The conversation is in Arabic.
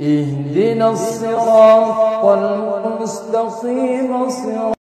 اهدنا الصراط المستقيم صراط